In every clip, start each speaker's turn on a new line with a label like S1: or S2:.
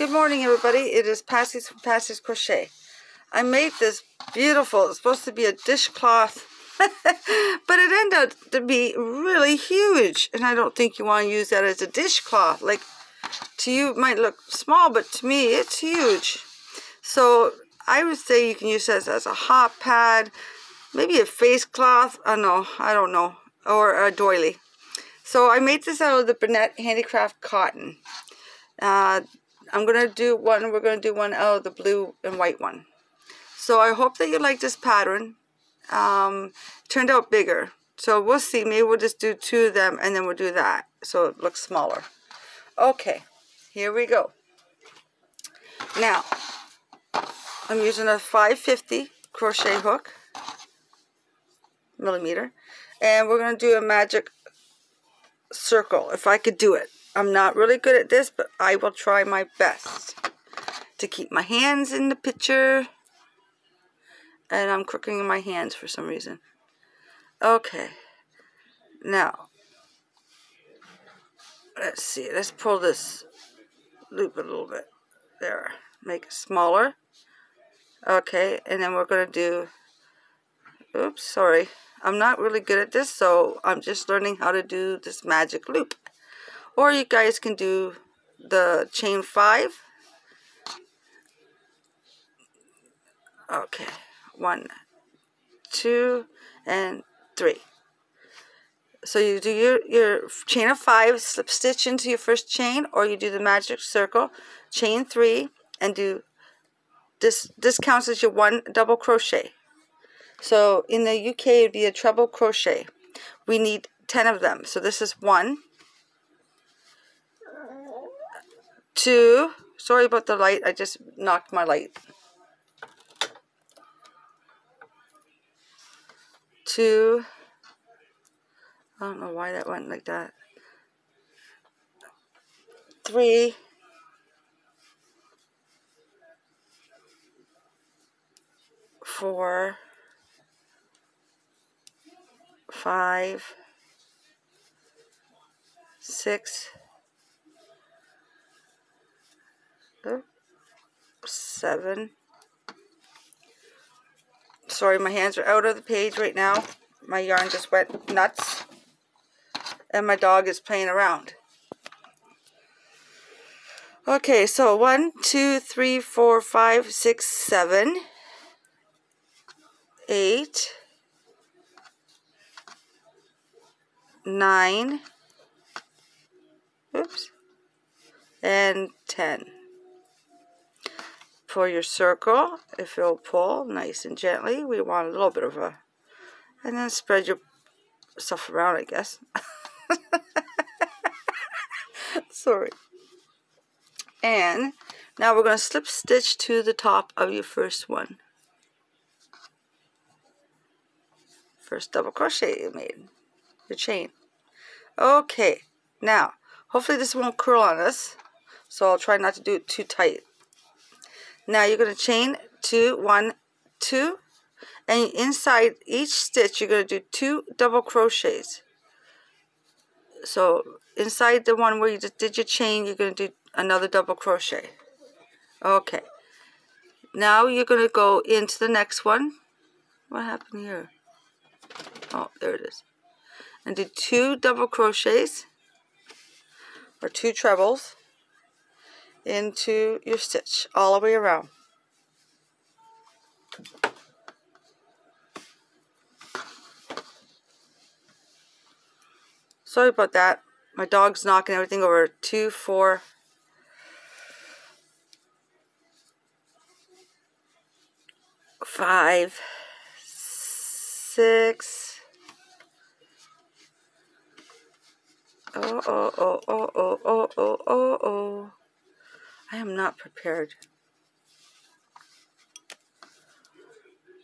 S1: Good morning, everybody. It is Patsy's from Patsy's Crochet. I made this beautiful. It's supposed to be a dishcloth, but it ended up to be really huge. And I don't think you want to use that as a dishcloth. Like, to you, it might look small, but to me, it's huge. So, I would say you can use this as a hot pad, maybe a face cloth. I don't know. I don't know. Or a doily. So, I made this out of the Bernat Handicraft cotton. Uh, I'm going to do one, we're going to do one out of the blue and white one. So I hope that you like this pattern. Um, turned out bigger. So we'll see. Maybe we'll just do two of them and then we'll do that. So it looks smaller. Okay, here we go. Now, I'm using a 550 crochet hook, millimeter. And we're going to do a magic circle, if I could do it. I'm not really good at this, but I will try my best to keep my hands in the picture. And I'm crooking my hands for some reason. Okay. Now, let's see. Let's pull this loop a little bit. There. Make it smaller. Okay, and then we're going to do... Oops, sorry. I'm not really good at this, so I'm just learning how to do this magic loop. Or you guys can do the chain five. Okay, one, two, and three. So you do your, your chain of five, slip stitch into your first chain, or you do the magic circle, chain three, and do this, this counts as your one double crochet. So in the UK, it would be a treble crochet. We need 10 of them. So this is one, two. Sorry about the light. I just knocked my light. Two. I don't know why that went like that. Three. Four. Five. Six. Seven. Sorry, my hands are out of the page right now. My yarn just went nuts. And my dog is playing around. Okay, so one, two, three, four, five, six, seven, eight, nine, oops, and ten for your circle. If it'll pull nice and gently we want a little bit of a and then spread your stuff around I guess. Sorry. And now we're going to slip stitch to the top of your first one. First double crochet you made. Your chain. Okay. Now hopefully this won't curl on us so I'll try not to do it too tight now you're going to chain two, one, two, and inside each stitch you're going to do two double crochets. So inside the one where you just did your chain, you're going to do another double crochet. Okay. Now you're going to go into the next one. What happened here? Oh, there it is. And do two double crochets or two trebles into your stitch all the way around. Sorry about that. My dog's knocking everything over. Two, four, five, six. Oh, oh, oh, oh, oh, oh, oh, oh, oh. I am not prepared.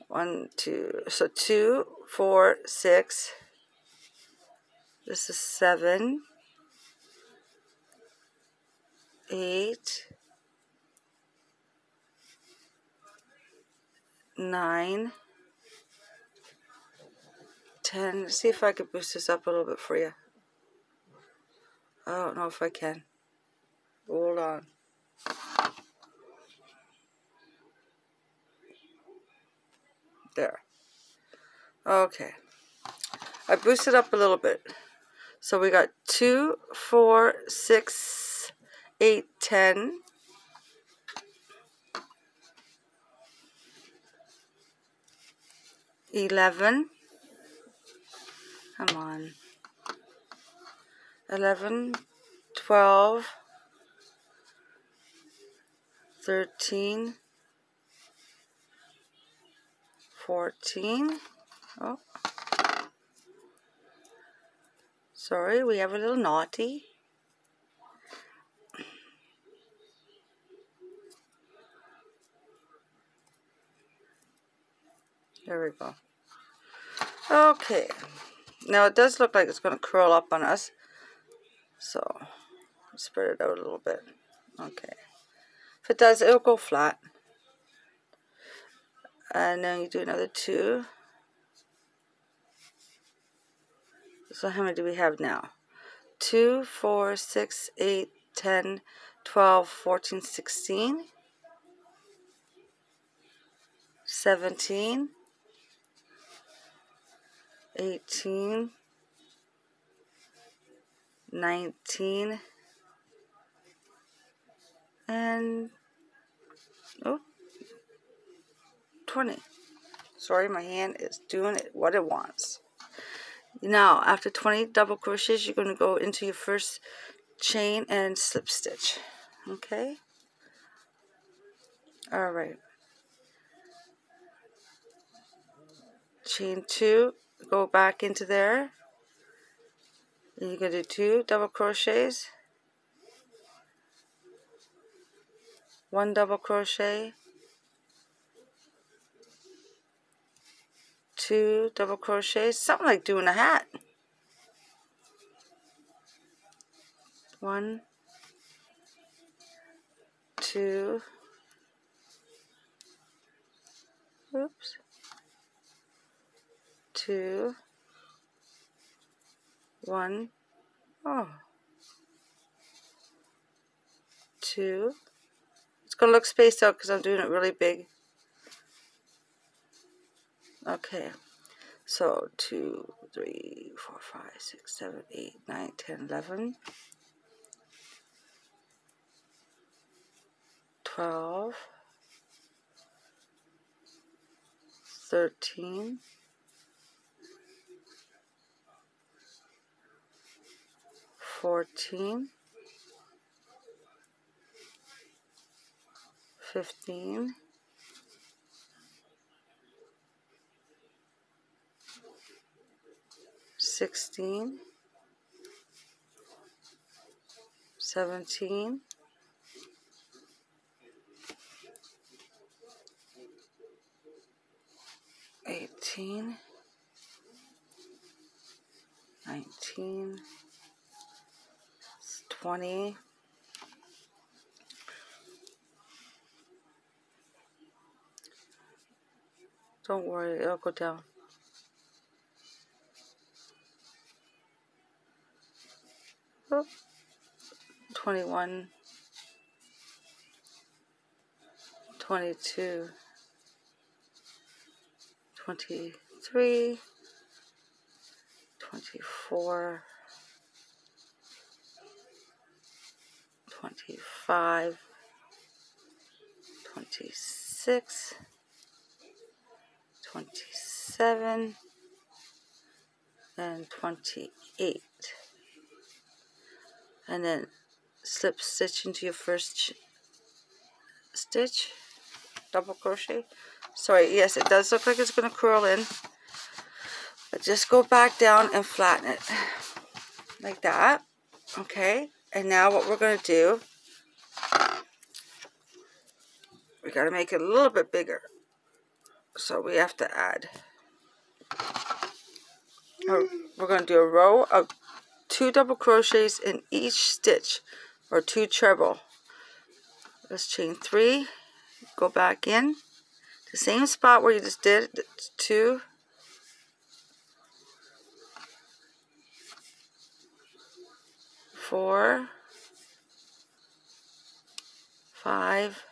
S1: One, two, so two, four, six. This is seven, eight, nine, ten. Let's see if I can boost this up a little bit for you. I don't know if I can. Hold on. There. Okay. I boosted up a little bit. So we got 2, 4, 6, 8, 10. Eleven. Come on. Eleven, twelve, thirteen, fourteen. Oh. Sorry, we have a little naughty. There we go. Okay. Now it does look like it's going to curl up on us. So, spread it out a little bit. Okay. If it does, it'll go flat. Uh, and then you do another two. So how many do we have now? 2, 4, 6, 8, 10, 12, 14, 16, 17, 18, 19, and oh, 20. Sorry, my hand is doing it what it wants. Now, after 20 double crochets, you're going to go into your first chain and slip stitch. Okay? Alright. Chain 2, go back into there. And you're going to do two double crochets. One double crochet. Two double crochets. Something like doing a hat. One, two, oops, two, one, oh, two. It's going to look spaced out because I'm doing it really big. Okay, so two, three, four, five, six, seven, eight, nine, ten, eleven. 12, 13, 14, 15, 16, 17, 18, 19, 20, Don't worry, it'll go down. 21, 22, 23, 24, 25, 26, 27, and 28. And then slip stitch into your first stitch, double crochet. Sorry yes it does look like it's going to curl in but just go back down and flatten it like that okay? And now what we're going to do we got to make it a little bit bigger so we have to add oh, we're going to do a row of two double crochets in each stitch or two treble. Let's chain three go back in. The same spot where you just did two. Four. Five.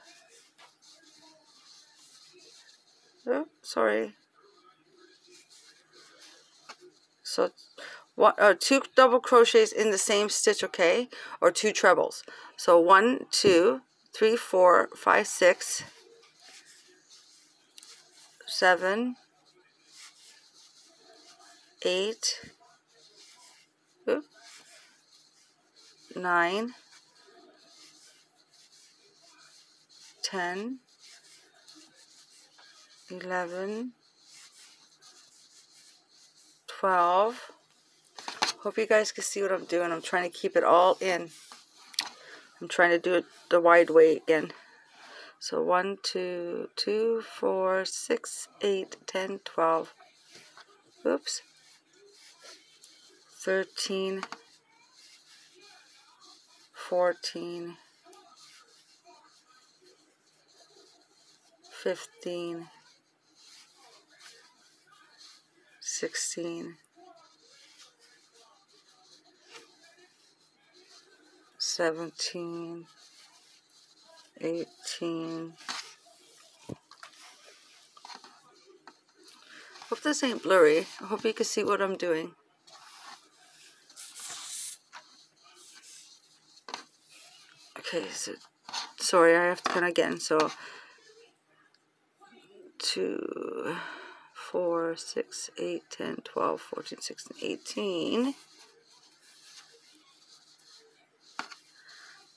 S1: Oh, sorry. So one, uh, two double crochets in the same stitch, okay? Or two trebles. So one, two, three, four, five, six, seven, eight, oops, nine, ten, eleven, twelve. Hope you guys can see what I'm doing. I'm trying to keep it all in. I'm trying to do it the wide way again. So 1, 2, 2, 4, 6, 8, 10, 12. Oops. 13, 14, 15, 16, 17, 18. Hope this ain't blurry. I hope you can see what I'm doing. Okay, so sorry, I have to count again. So two, four, six, eight, ten, twelve, fourteen, sixteen, eighteen.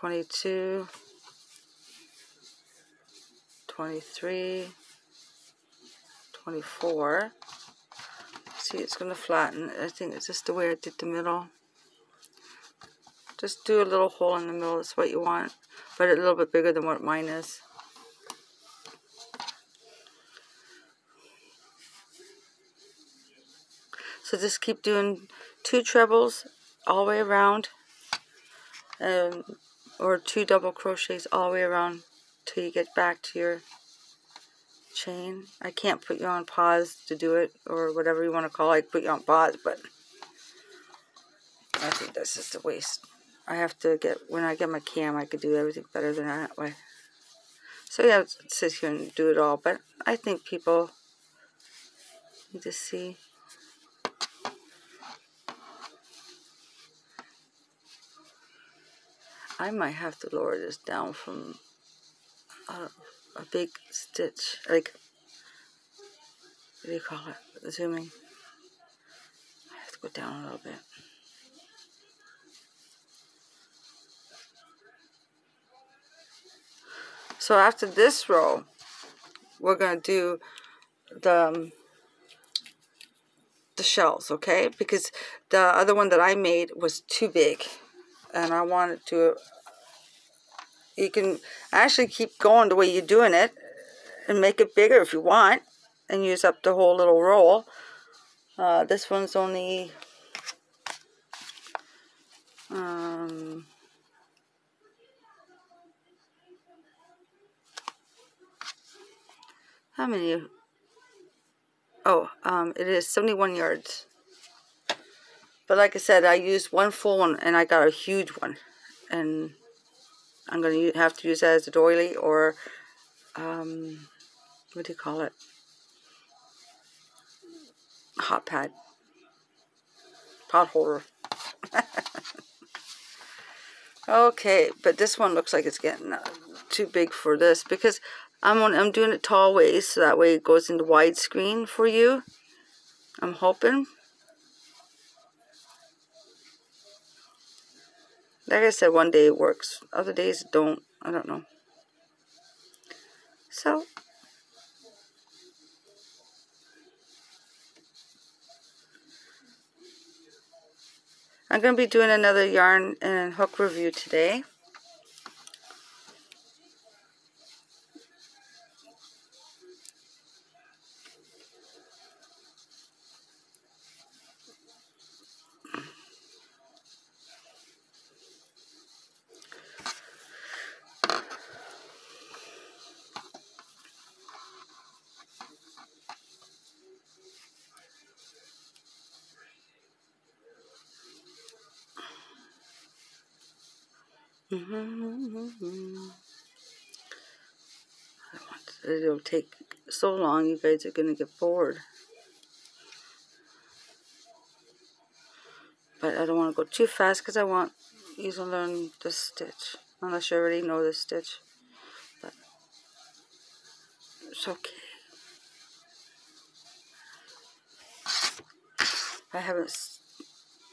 S1: 22, 23, 24. See, it's going to flatten. I think it's just the way I did the middle. Just do a little hole in the middle. That's what you want. But a little bit bigger than what mine is. So just keep doing two trebles all the way around. And or two double crochets all the way around till you get back to your chain. I can't put you on pause to do it or whatever you want to call it. I put you on pause, but I think that's just a waste. I have to get, when I get my cam, I could do everything better than that way. So yeah, sit here and do it all, but I think people need to see I might have to lower this down from a, a big stitch, like, what do you call it, zooming. I have to go down a little bit. So after this row, we're going to do the, um, the shells, okay? Because the other one that I made was too big and I wanted to you can actually keep going the way you're doing it and make it bigger if you want and use up the whole little roll. Uh, this one's only um, how many oh um, it is 71 yards but like I said, I used one full one and I got a huge one. And I'm going to have to use that as a doily or, um, what do you call it? Hot pad. Pot holder. okay, but this one looks like it's getting uh, too big for this because I'm on, I'm doing it tall ways so that way it goes into widescreen for you. I'm hoping. Like I said, one day it works. Other days don't. I don't know. So, I'm going to be doing another yarn and hook review today. It'll take so long, you guys are going to get bored. But I don't want to go too fast because I want you to learn the stitch. Unless you already know the stitch. But it's okay. I haven't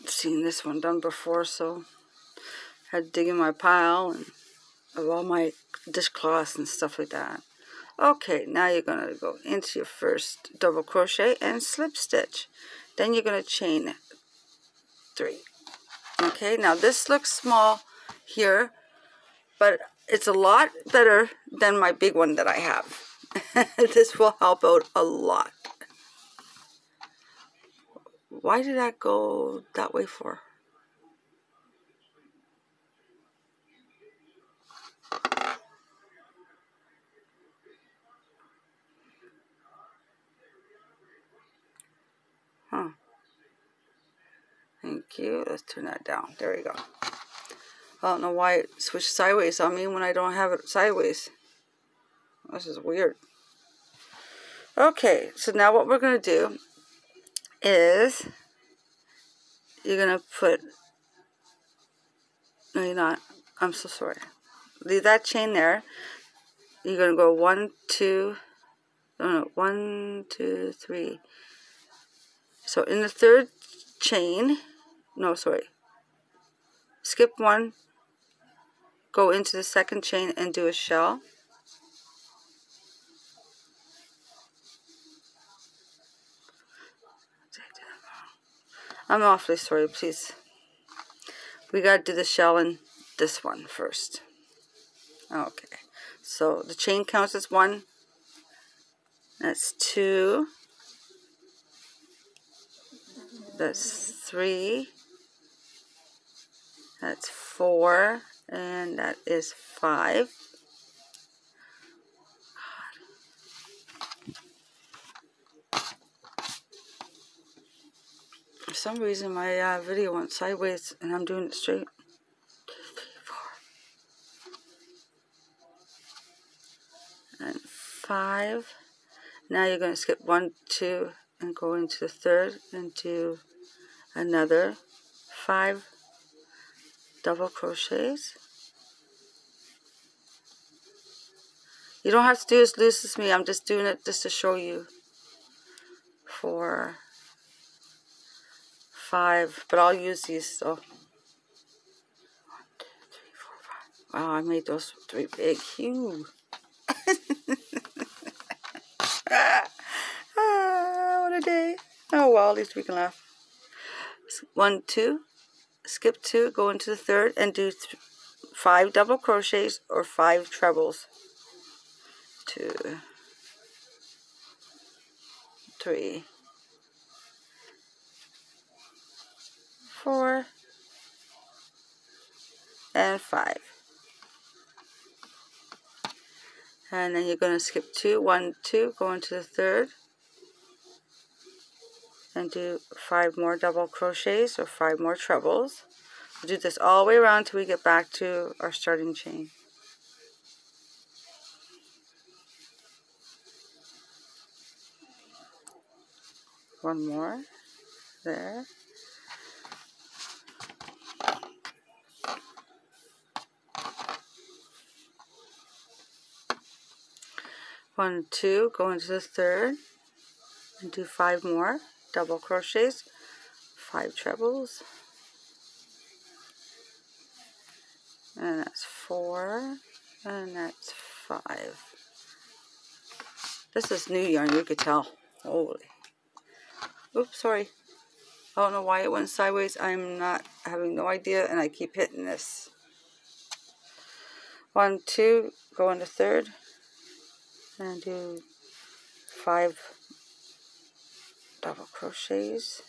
S1: seen this one done before, so had to dig in my pile and of all my dishcloths and stuff like that. Okay, now you're going to go into your first double crochet and slip stitch. Then you're going to chain three. Okay, now this looks small here, but it's a lot better than my big one that I have. this will help out a lot. Why did that go that way for? Thank you. Let's turn that down. There we go. I don't know why it switched sideways on me when I don't have it sideways. This is weird. Okay, so now what we're going to do is you're going to put, no you're not, I'm so sorry. Leave that chain there. You're going to go one, two, no, no, one, two, three. So in the third chain, no, sorry, skip one, go into the second chain and do a shell. I'm awfully sorry, please. We got to do the shell in this one first. Okay, so the chain counts as one. That's two. That's three. That's four. And that is five. For some reason my uh, video went sideways and I'm doing it straight. And five. Now you're going to skip one, two, and go into the third and do another five double crochets. You don't have to do as loose as me. I'm just doing it just to show you for five, but I'll use these, so. Four. Wow, I made those three big, huge. ah, what a day. Oh, well, at least we can laugh. One, two, skip two, go into the third, and do five double crochets or five trebles. Two, three, four, and five. And then you're going to skip two, one, two, go into the third, and do five more double crochets or five more trebles. We'll do this all the way around till we get back to our starting chain. One more there. one two go into the third and do five more double crochets five trebles. And that's four and that's five. This is new yarn you could tell. Holy. Oops sorry. I don't know why it went sideways. I'm not having no idea and I keep hitting this. One two go into third. And do five double crochets.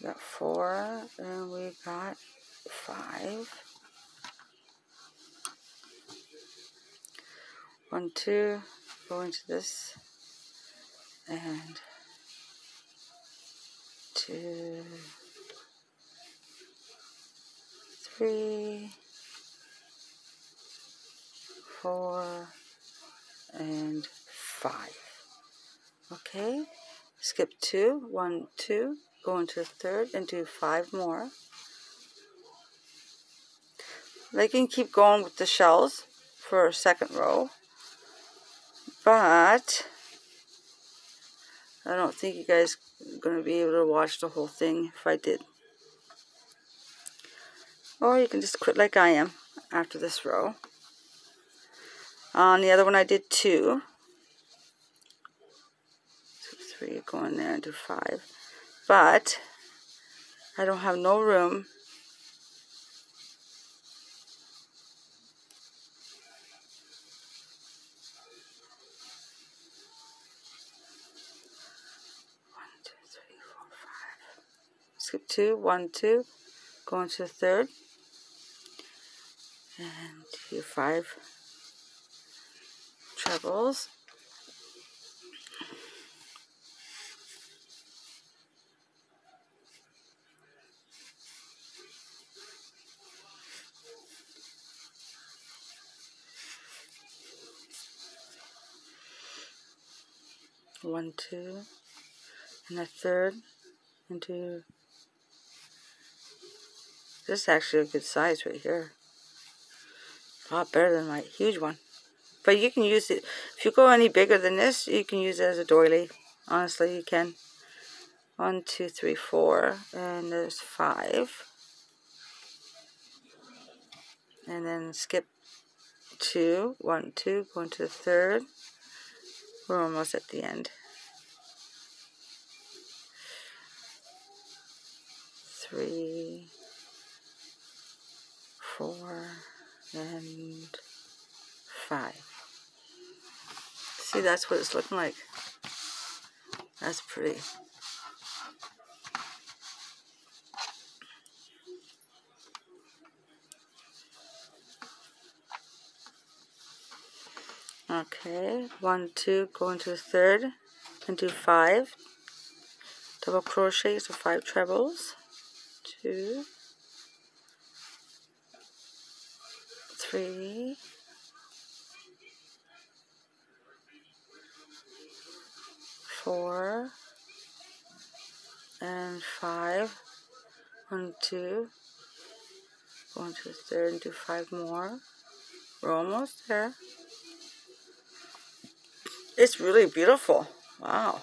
S1: We got four and we got five. One two go into this and two three, four, and five. Okay, skip two, one, two, go into the third and do five more. They can keep going with the shells for a second row, but I don't think you guys are going to be able to watch the whole thing if I did. Or you can just quit like I am after this row. On the other one I did two. Three, go in there do five. But I don't have no room skip two, one, two, go into the third, and do five trebles. One, two, and a third, into this is actually a good size right here. A lot better than my huge one. But you can use it, if you go any bigger than this, you can use it as a doily. Honestly, you can. One, two, three, four, and there's five. And then skip two, one, two, go into the third. We're almost at the end. Three, four, and five. See, that's what it's looking like. That's pretty. Okay, one, two, go into the third and do five. Double crochet, so five trebles. Two, three, four, and five. One, two, into the third and do five more. We're almost there. It's really beautiful. Wow.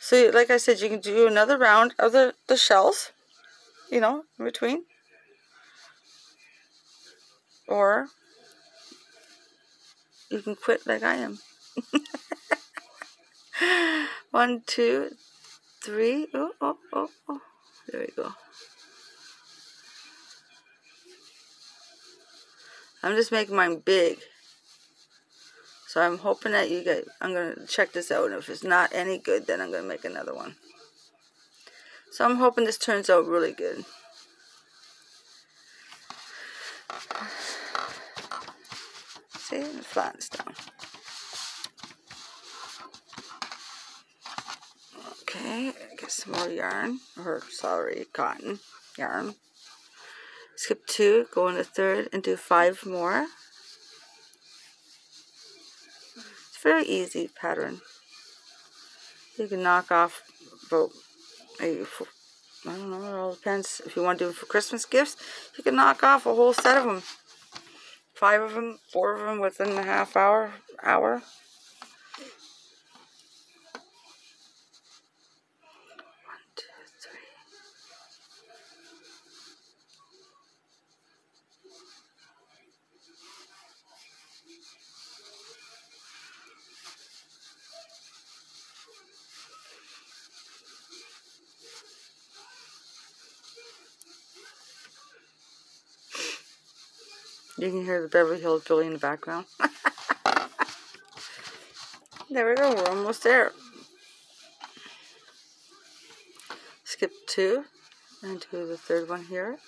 S1: So, like I said, you can do another round of the, the shells, you know, in between or you can quit like I am. One, two, three. Oh, oh, oh, oh. There we go. I'm just making mine big. So I'm hoping that you guys, I'm going to check this out. And if it's not any good, then I'm going to make another one. So I'm hoping this turns out really good. See, it flattens down. Okay, get some more yarn, or sorry, cotton yarn. Skip two, go into third, and do five more. It's very easy pattern. You can knock off about maybe I don't know, it all depends. If you want to do it for Christmas gifts, you can knock off a whole set of them five of them, four of them within a half hour, hour. You can hear the Beverly Hills Billy in the background. there we go. We're almost there. Skip two and do the third one here.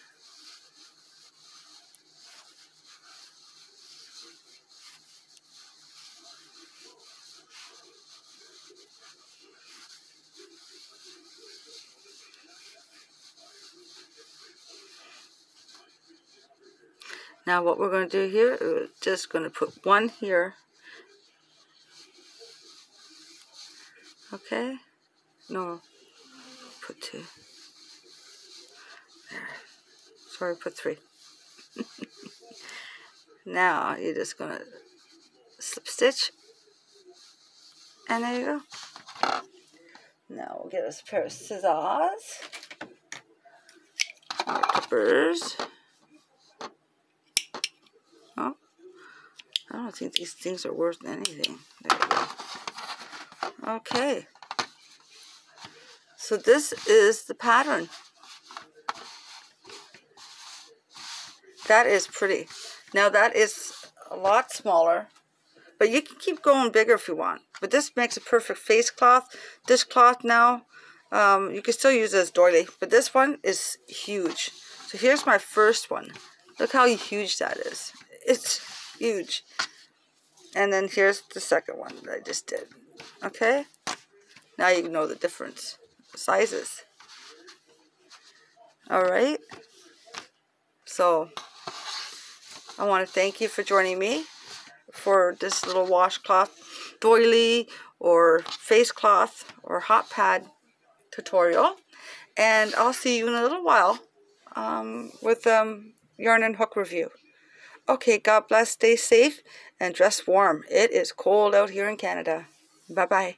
S1: Now what we're going to do here, we're just going to put one here. Okay? No, put two. There. Sorry, put three. now you're just going to slip stitch. And there you go. Now we'll get us a pair of scissors. Clippers. Oh, I don't think these things are worth anything. Okay. So this is the pattern. That is pretty. Now that is a lot smaller, but you can keep going bigger if you want. But this makes a perfect face cloth. This cloth now, um, you can still use as doily, but this one is huge. So here's my first one. Look how huge that is. It's huge. And then here's the second one that I just did. Okay? Now you know the difference. Sizes. Alright? So, I want to thank you for joining me for this little washcloth doily or face cloth or hot pad tutorial. And I'll see you in a little while um, with um, yarn and hook review. Okay, God bless, stay safe, and dress warm. It is cold out here in Canada. Bye-bye.